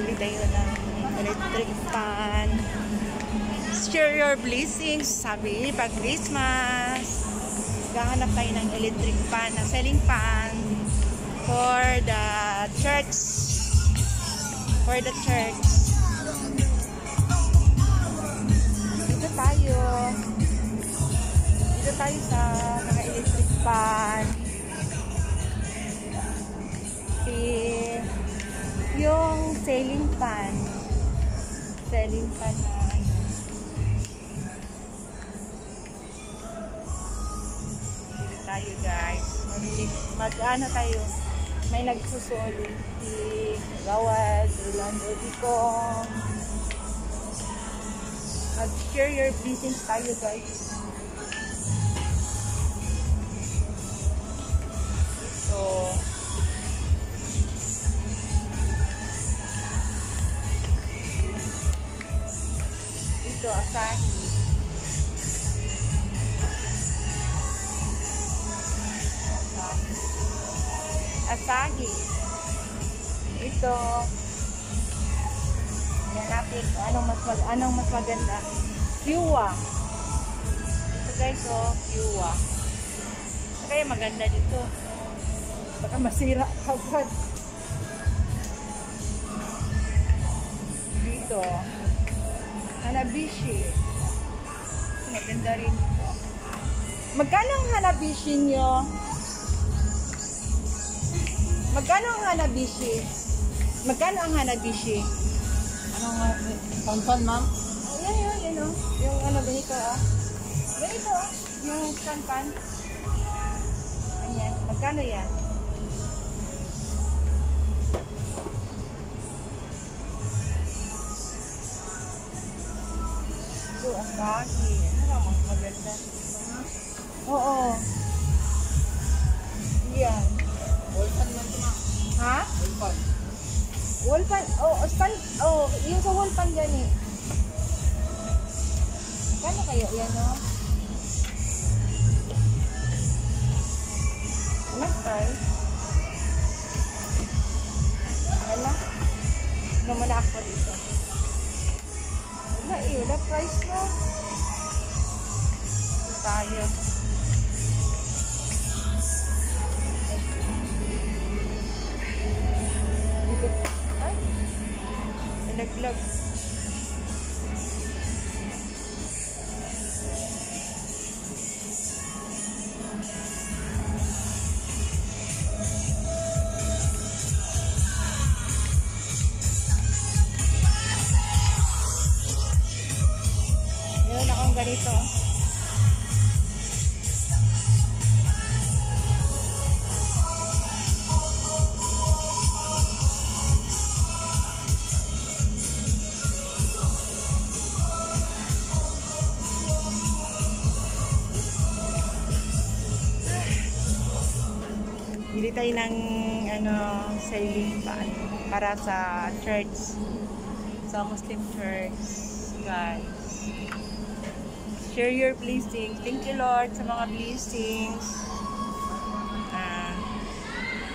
Bili tayo ng electric fan. Share your blessings. Sabi, pag Christmas, gahanap tayo ng electric fan, ng selling fan for the church. For the church. Dito tayo. Dito tayo sa mga electric fan. Selling fan. Selling fan na ano. Tayo guys. Mag- Mag-ano tayo. May nagsusuli si Gawad, Rolando Dicong. Mag-share your blessings tayo guys. So, ito, Asahi. Ito. Kung anong mas, mag, anong mas maganda. Piwa. Ito guys, oh, Piwa. Kaya maganda dito. Baka masira agad. Dito. Hanabishi. Maganda rin. Magkano ang hanabishi nyo? Magkano ang hanabishi? Magkano ang hanabishi? Anong panpan, ma'am? Yan, yun, yun, oh. Yung ano, ganito, ah. Ganito, ah. Yung kankan. Ayan. Magkano yan? Dami. Ano mas maganda? Oo. Yan. Wallpan man ito. Ha? Wallpan. Wallpan, oh, stand, oh, yung sa wallpan gani. Kano kayo yan, no? Ano price? Wala. Ano mo na ako dito? Wala price na. Ito tayo. Ay. Nalaglag. Bili tayo ng ano, sailing pan para sa church. Sa Muslim church, guys. Share your blessings. Thank you, Lord, sa mga blessings. Ah,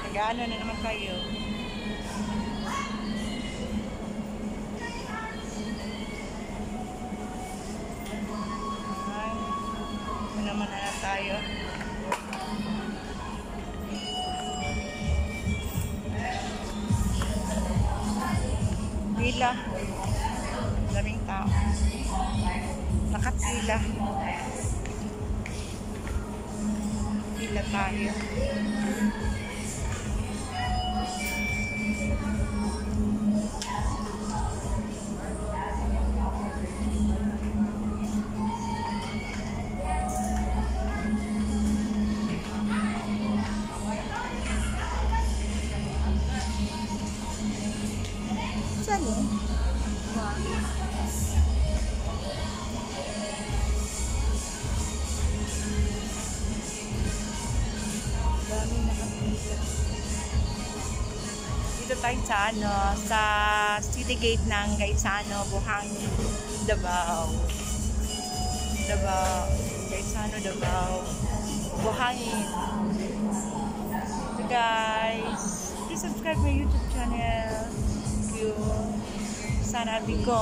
nag-ano na naman kayo. Ay, ano naman na tayo. Pila. Daming tao. Nakapila. Pila tayo. Dito tayo sa ano, sa city gate ng Gaisano, Buhangin, Davao. Davao. Gaisano, Davao. Buhangin. So guys, please subscribe my YouTube channel. You. Sanabi ko.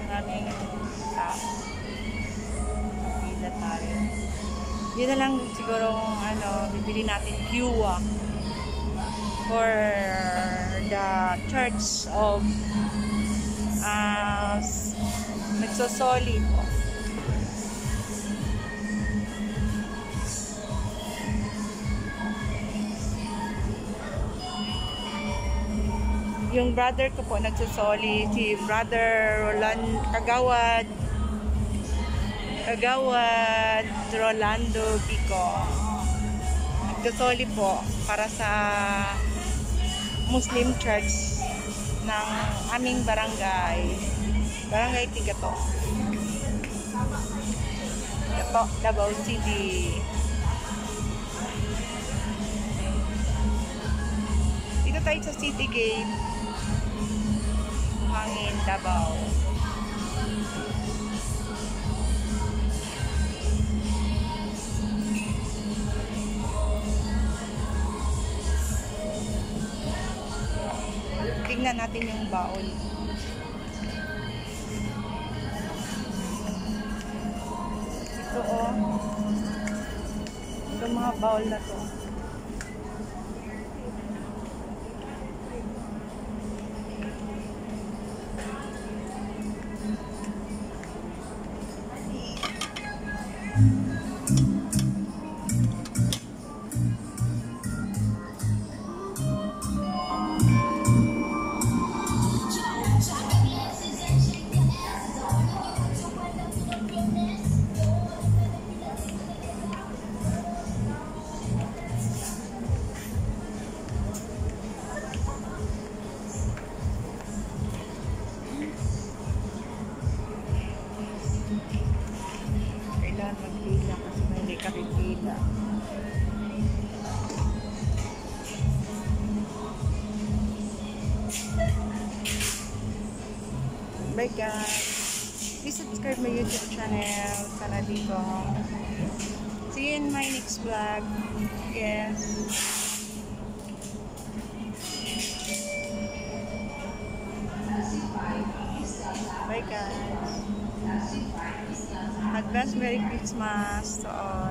Maraming tao. Pila tayo. Yun na lang siguro ano, bibili natin Kiwa for the Church of uh, Nagsosoli po. Yung brother ko po nagsusoli, si brother Roland Kagawad, Kagawad Rolando Pico. Nagsusoli po para sa Muslim Church ng aming barangay. Barangay Tigato. Tigato, Davao City. Dito tayo sa City Gate. Hangin, Davao. Tingnan natin yung baon. Ito oh. Ito mga baon na to. Bye guys! Please subscribe my YouTube channel. Sana dito. See you in my next vlog. Yes. Bye guys! Advance Merry Christmas to all.